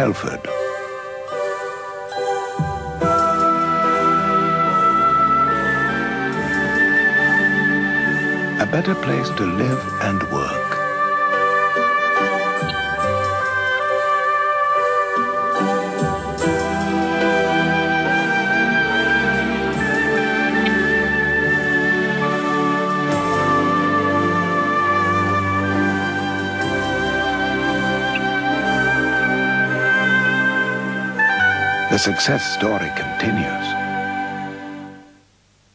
Telford. A better place to live and work. The success story continues.